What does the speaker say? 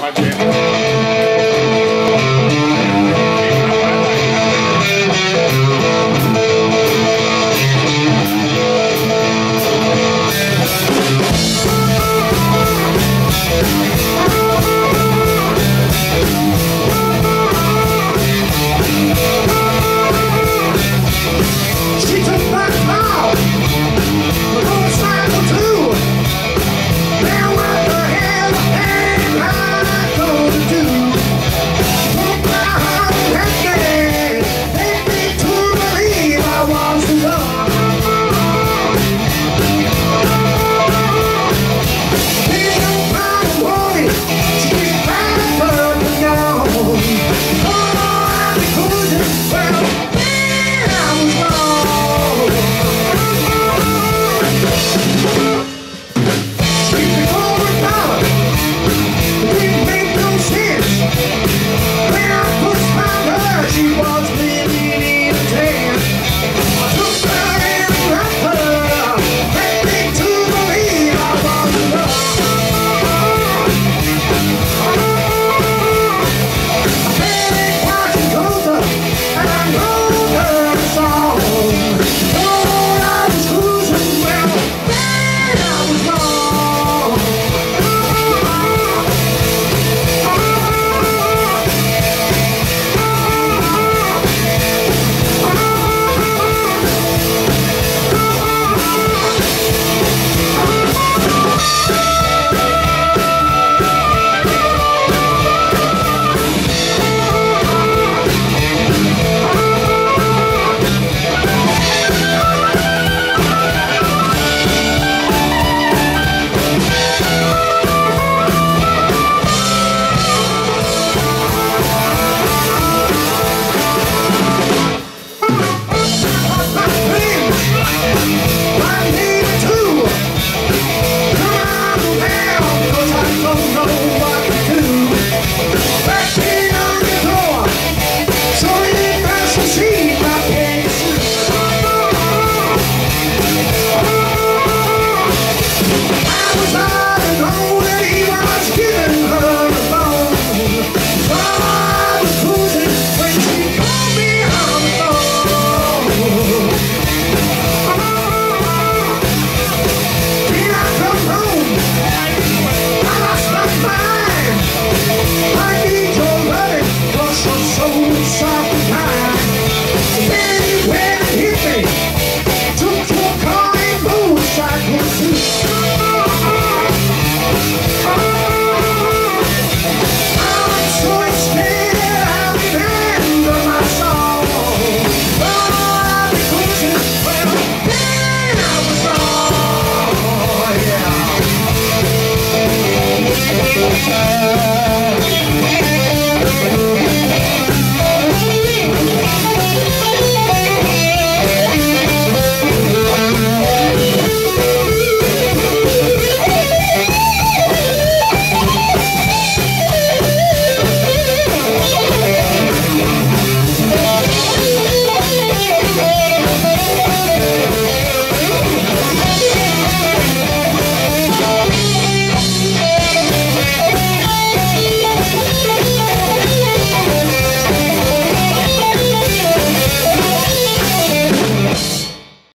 vai ver.